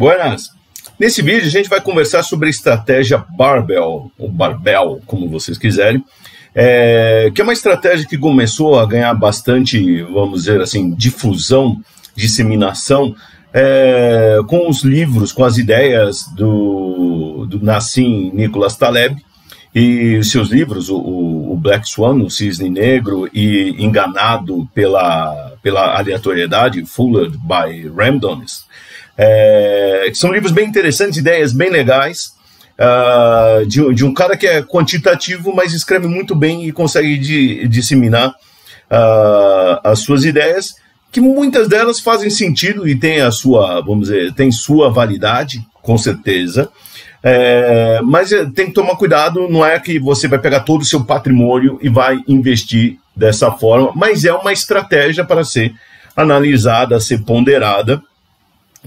Buenas! Nesse vídeo a gente vai conversar sobre a estratégia Barbell, ou Barbell, como vocês quiserem, é, que é uma estratégia que começou a ganhar bastante, vamos dizer assim, difusão, disseminação, é, com os livros, com as ideias do, do Nassim Nicholas Taleb, e seus livros, o, o, Black Swan, o Cisne Negro, e Enganado pela, pela Aleatoriedade, Fooled by Randomness, é, são livros bem interessantes, ideias bem legais, uh, de, de, um cara que é quantitativo, mas escreve muito bem e consegue de, disseminar uh, as suas ideias, que muitas delas fazem sentido e tem a sua, vamos dizer, tem sua validade, com certeza, é, mas é, tem que tomar cuidado, não é que você vai pegar todo o seu patrimônio e vai investir dessa forma, mas é uma estratégia para ser analisada, ser ponderada.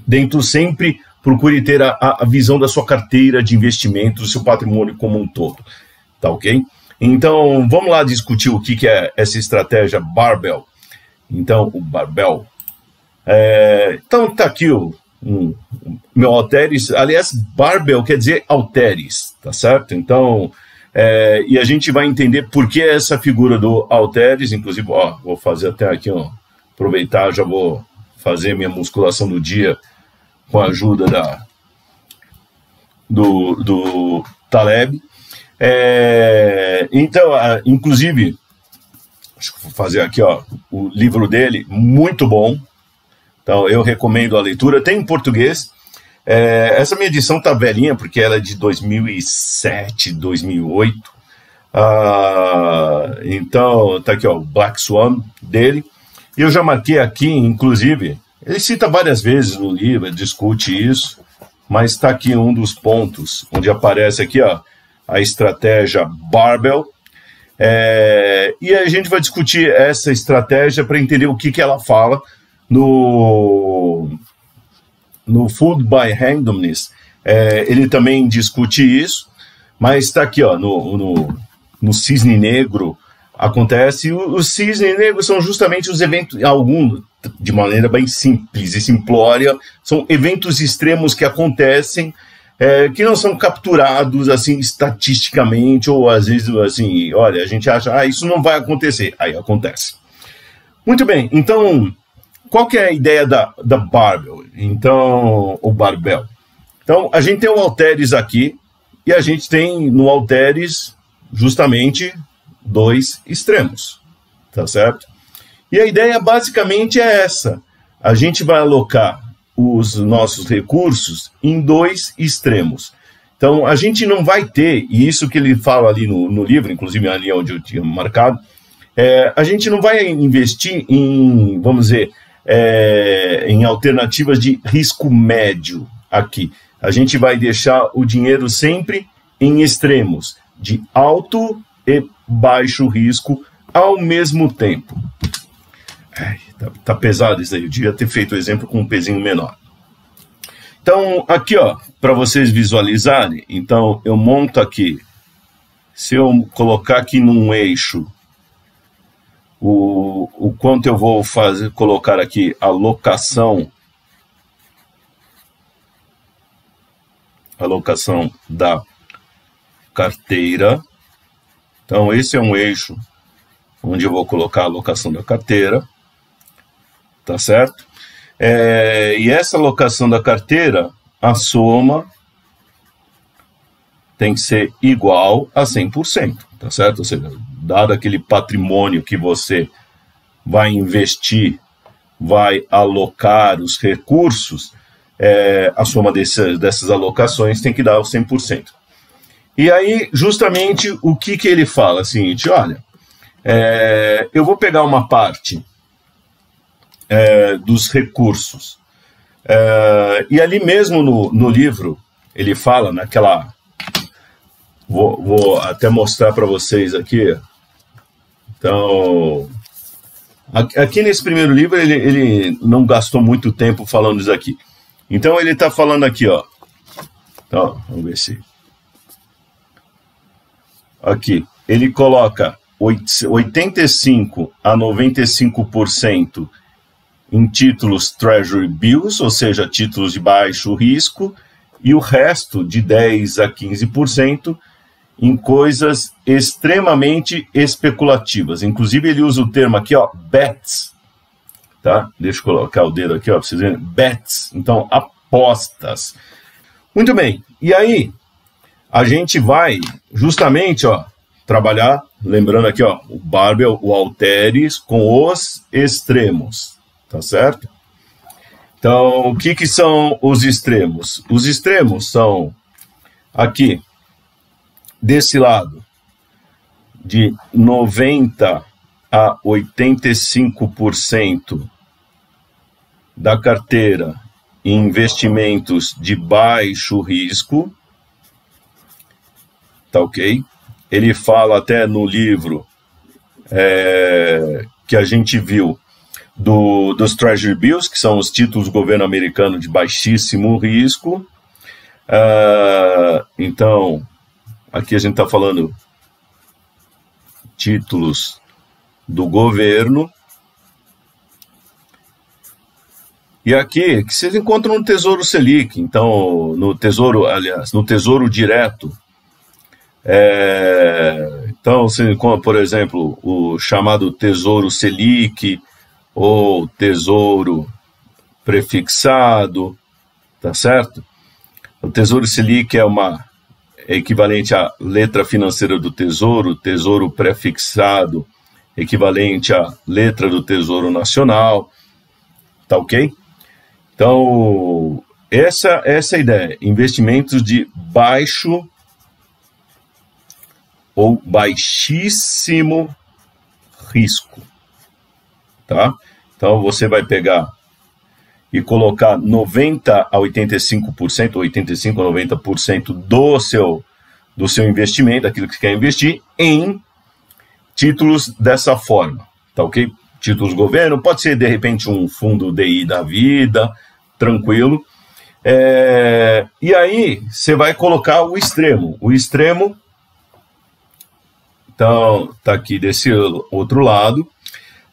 Dentro sempre procure ter a, a visão da sua carteira de investimentos, do seu patrimônio como um todo. Tá ok? Então, vamos lá discutir o que, que é essa estratégia Barbell. Então, o Barbell. É, então, tá aqui o, um, meu Alteris, aliás, Barbell quer dizer Alteris, tá certo? Então, é, e a gente vai entender por que essa figura do Alteris, inclusive, ó, vou fazer até aqui, ó, aproveitar, já vou fazer minha musculação do dia com a ajuda da, do, do Taleb. É, então, inclusive, acho que vou fazer aqui ó, o livro dele, muito bom, então, eu recomendo a leitura. Tem em português. É, essa minha edição tá velhinha, porque ela é de 2007, 2008. Ah, então, tá aqui, ó, o Black Swan dele. E eu já marquei aqui, inclusive, ele cita várias vezes no livro, discute isso, mas está aqui um dos pontos onde aparece aqui, ó, a estratégia Barbell. É, e a gente vai discutir essa estratégia para entender o que, que ela fala no, no Food by Randomness, é, ele também discute isso, mas está aqui, ó, no, no, no Cisne Negro, acontece. Os cisne negros são justamente os eventos, alguns, de maneira bem simples e simplória, são eventos extremos que acontecem, é, que não são capturados assim estatisticamente, ou às vezes assim, olha, a gente acha, ah, isso não vai acontecer, aí acontece. Muito bem, então qual que é a ideia da, da Barbell? Então, o Barbell. Então, a gente tem o Alteres aqui, e a gente tem no Alteres justamente dois extremos, tá certo? E a ideia basicamente é essa: a gente vai alocar os nossos recursos em dois extremos. Então, a gente não vai ter, e isso que ele fala ali no, no livro, inclusive ali onde eu tinha marcado, é, a gente não vai investir em, vamos dizer, é, em alternativas de risco médio aqui. A gente vai deixar o dinheiro sempre em extremos de alto e baixo risco ao mesmo tempo. Ai, tá, tá, pesado isso aí. Eu devia ter feito o exemplo com um pezinho menor. Então, aqui, ó, para vocês visualizarem, então eu monto aqui. Se eu colocar aqui num eixo o, o quanto eu vou fazer, colocar aqui a locação, a locação da carteira. Então, esse é um eixo onde eu vou colocar a locação da carteira, tá certo? É, e essa locação da carteira, a soma tem que ser igual a 100%, tá certo? Ou seja, dado aquele patrimônio que você vai investir, vai alocar os recursos, é, a soma dessas, dessas alocações tem que dar o 100%. E aí, justamente, o que, que ele fala? É seguinte, olha, é, eu vou pegar uma parte é, dos recursos, é, e ali mesmo no, no livro, ele fala naquela... Vou, vou até mostrar para vocês aqui, então, aqui nesse primeiro livro, ele, ele não gastou muito tempo falando isso aqui. Então, ele está falando aqui, ó. Então, vamos ver se. Aqui, ele coloca 85 a 95% em títulos Treasury Bills, ou seja, títulos de baixo risco, e o resto, de 10 a 15%, em coisas extremamente especulativas. Inclusive, ele usa o termo aqui, ó, bets. Tá? Deixa eu colocar o dedo aqui, ó, para vocês verem. Bets. Então, apostas. Muito bem. E aí, a gente vai justamente, ó, trabalhar, lembrando aqui, ó, o barbell, o halteres com os extremos, tá certo? Então, o que que são os extremos? Os extremos são aqui desse lado de 90 a 85% da carteira em investimentos de baixo risco, tá ok? Ele fala até no livro é, que a gente viu do, dos Treasury Bills, que são os títulos do governo americano de baixíssimo risco. Uh, então, Aqui a gente está falando títulos do governo. E aqui, que vocês encontram no Tesouro Selic, então, no Tesouro, aliás, no Tesouro Direto. É, então, você encontra, por exemplo, o chamado Tesouro Selic, ou Tesouro Prefixado, tá certo? O Tesouro Selic é uma é equivalente à letra financeira do Tesouro, Tesouro prefixado, equivalente à letra do Tesouro Nacional, tá ok? Então, essa, essa é a ideia, investimentos de baixo ou baixíssimo risco, tá? Então, você vai pegar e colocar 90 a 85%, 85 a 90% do seu, do seu investimento, daquilo que quer investir, em títulos dessa forma, tá ok? Títulos governo, pode ser de repente um fundo DI da vida, tranquilo. É, e aí você vai colocar o extremo. O extremo, então, tá aqui desse outro lado.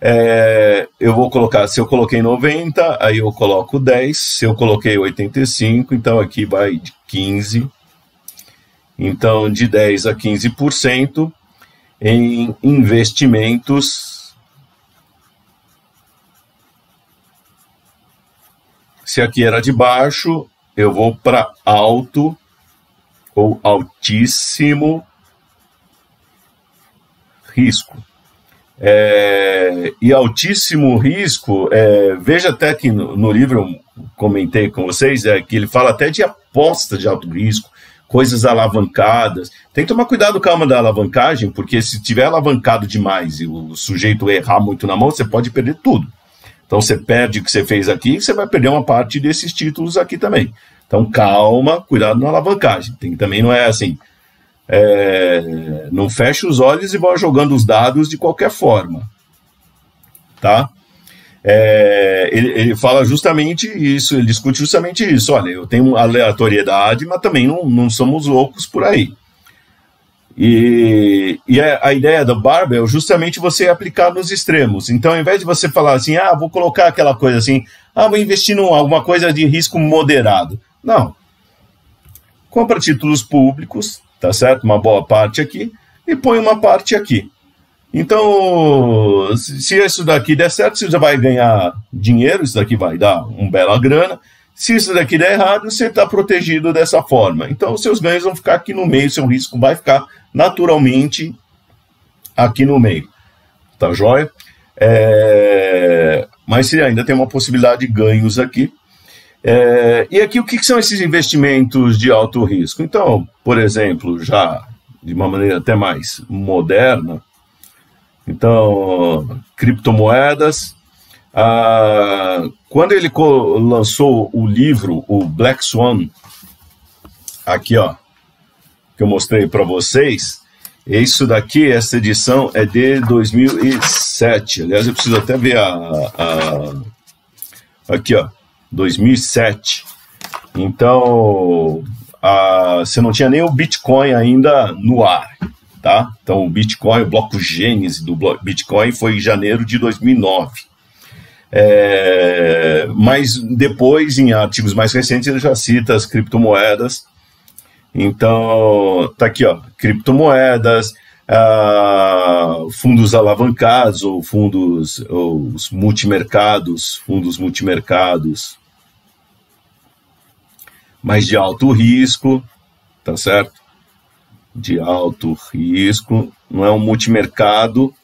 É, eu vou colocar, se eu coloquei 90, aí eu coloco 10, se eu coloquei 85, então aqui vai de 15. Então, de 10 a 15% em investimentos. Se aqui era de baixo, eu vou para alto ou altíssimo risco. É, e altíssimo risco, é, veja até que no, no, livro eu comentei com vocês, é que ele fala até de aposta de alto risco, coisas alavancadas. Tem que tomar cuidado com a da alavancagem, porque se tiver alavancado demais e o sujeito errar muito na mão, você pode perder tudo. Então você perde o que você fez aqui, você vai perder uma parte desses títulos aqui também. Então calma, cuidado na alavancagem. Tem, também não é assim, é, não feche os olhos e vá jogando os dados de qualquer forma. Tá? É, ele, ele, fala justamente isso, ele discute justamente isso. Olha, eu tenho aleatoriedade, mas também não, não somos loucos por aí. E, e a, a, ideia do barbell é justamente você aplicar nos extremos. Então, ao invés de você falar assim, ah, vou colocar aquela coisa assim, ah, vou investir em alguma coisa de risco moderado. Não. Compra títulos públicos, tá certo? Uma boa parte aqui e põe uma parte aqui. Então, se isso daqui der certo, você já vai ganhar dinheiro, isso daqui vai dar uma bela grana. Se isso daqui der errado, você está protegido dessa forma. Então, seus ganhos vão ficar aqui no meio, seu risco vai ficar naturalmente aqui no meio. Tá joia? É... Mas ainda tem uma possibilidade de ganhos aqui. É, e aqui, o que, são esses investimentos de alto risco? Então, por exemplo, já de uma maneira até mais moderna, então, criptomoedas. Ah, quando ele lançou o livro, o Black Swan, aqui ó, que eu mostrei para vocês, isso daqui, essa edição é de 2007. Aliás, eu preciso até ver a, a aqui ó, 2007. Então, a, você não tinha nem o Bitcoin ainda no ar, tá? Então, o Bitcoin, o bloco Gênese do Bitcoin foi em janeiro de 2009. É, mas depois, em artigos mais recentes, ele já cita as criptomoedas. Então, tá aqui, ó, criptomoedas, ah, fundos alavancados ou fundos ou os multimercados, fundos multimercados, mas de alto risco, tá certo? De alto risco, não é um multimercado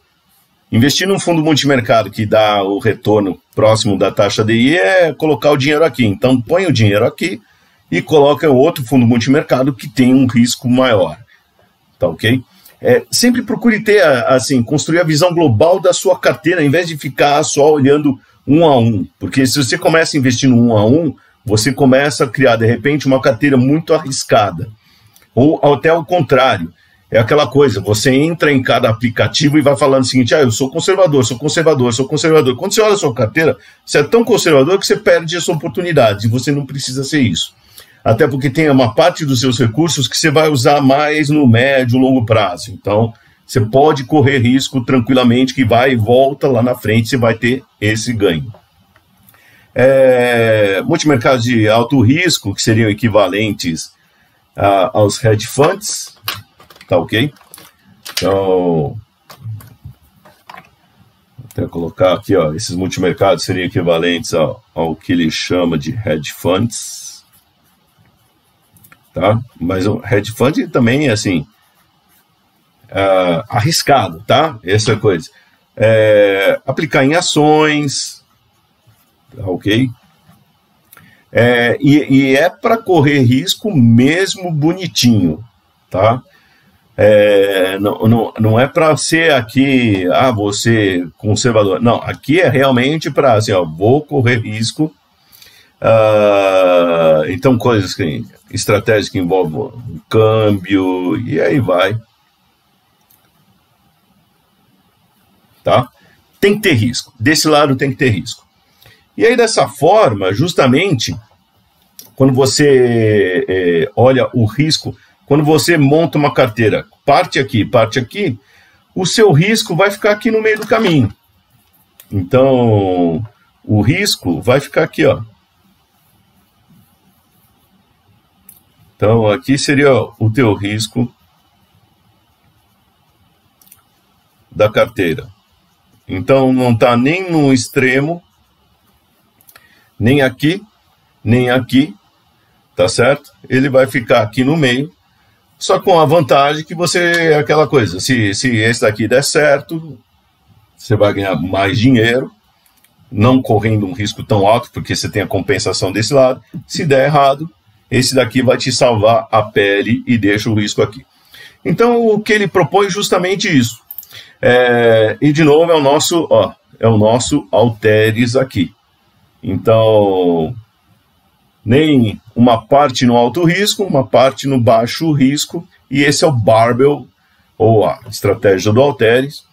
Investir num fundo multimercado que dá o retorno próximo da taxa DI é colocar o dinheiro aqui. Então, põe o dinheiro aqui e coloca outro fundo multimercado que tem um risco maior. Tá ok? É, sempre procure ter, assim, construir a visão global da sua carteira, em vez de ficar só olhando um a um. Porque se você começa investindo um a um, você começa a criar, de repente, uma carteira muito arriscada. Ou até o contrário é aquela coisa, você entra em cada aplicativo e vai falando o seguinte: ah, eu sou conservador, sou conservador, sou conservador. Quando você olha a sua carteira, você é tão conservador que você perde essa oportunidade, e você não precisa ser isso. Até porque tem uma parte dos seus recursos que você vai usar mais no médio, longo prazo. Então, você pode correr risco tranquilamente, que vai e volta lá na frente, você vai ter esse ganho. É, multimercados de alto risco, que seriam equivalentes a, aos hedge funds, Tá ok? Então, até colocar aqui, ó, esses multimercados seriam equivalentes ao, ao que ele chama de hedge funds, tá? Mas o hedge fund também é assim, uh, arriscado, tá? Essa coisa. É, aplicar em ações, ok? É, e, e é para correr risco mesmo bonitinho, tá? É, não, não, não é para ser aqui, ah, você conservador. Não, aqui é realmente para, assim, ó, vou correr risco. Uh, então, coisas que, estratégias que envolvem câmbio, e aí vai. Tá? Tem que ter risco. Desse lado tem que ter risco. E aí, dessa forma, justamente, quando você é, olha o risco quando você monta uma carteira, parte aqui, parte aqui, o seu risco vai ficar aqui no meio do caminho. Então, o risco vai ficar aqui, ó. Então, aqui seria o teu risco da carteira. Então, não está nem no extremo, nem aqui, nem aqui, tá certo? Ele vai ficar aqui no meio só com a vantagem que você é aquela coisa, se, se esse daqui der certo, você vai ganhar mais dinheiro, não correndo um risco tão alto, porque você tem a compensação desse lado. Se der errado, esse daqui vai te salvar a pele e deixa o risco aqui. Então, o que ele propõe é justamente isso. É, e de novo é o nosso, ó, é o nosso Alteres aqui. Então, nem uma parte no alto risco, uma parte no baixo risco, e esse é o barbell, ou a estratégia do Alteres.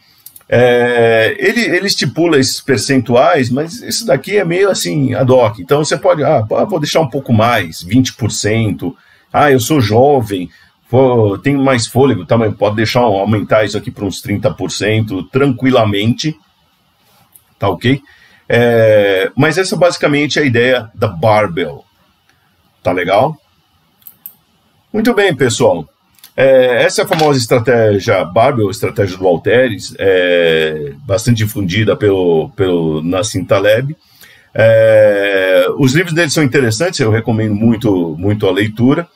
É, ele, ele estipula esses percentuais, mas esse daqui é meio assim, ad hoc. Então você pode, ah, vou deixar um pouco mais, 20%. Ah, eu sou jovem, vou, tenho mais fôlego, também tá, pode deixar aumentar isso aqui para uns 30% tranquilamente. Tá ok? É, mas essa basicamente é a ideia da barbell. Tá legal? Muito bem, pessoal. É, essa é a famosa estratégia Barbell, estratégia do Alteres, é, bastante difundida pelo, pelo Nassim Taleb. É, os livros dele são interessantes, eu recomendo muito, muito a leitura.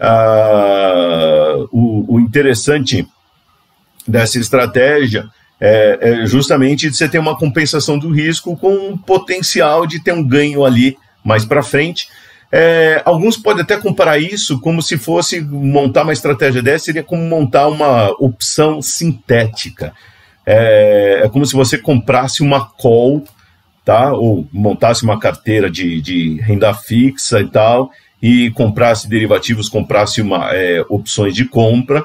Ah, o, o, interessante dessa estratégia é, é, justamente de você ter uma compensação do risco com um potencial de ter um ganho ali mais para frente. É, alguns podem até comparar isso como se fosse montar uma estratégia dessa, seria como montar uma opção sintética. É, é como se você comprasse uma call, tá? ou montasse uma carteira de, de renda fixa e tal, e comprasse derivativos, comprasse uma, é, opções de compra,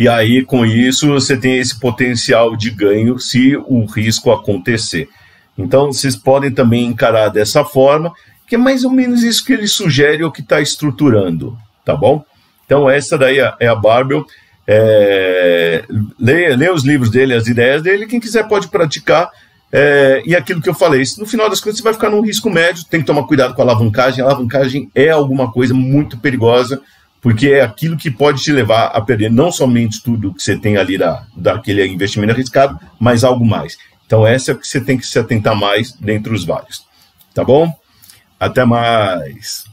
e aí com isso você tem esse potencial de ganho se o risco acontecer. Então vocês podem também encarar dessa forma que é mais ou menos isso que ele sugere ou que está estruturando, tá bom? Então, essa daí é, é a Barbel. É, leia, leia os livros dele, as ideias dele. Quem quiser pode praticar. É, e aquilo que eu falei, no final das contas você vai ficar num risco médio, tem que tomar cuidado com a alavancagem. A alavancagem é alguma coisa muito perigosa, porque é aquilo que pode te levar a perder não somente tudo que você tem ali da, daquele investimento arriscado, mas algo mais. Então, essa é o que você tem que se atentar mais dentre os vários. Tá bom? Até mais.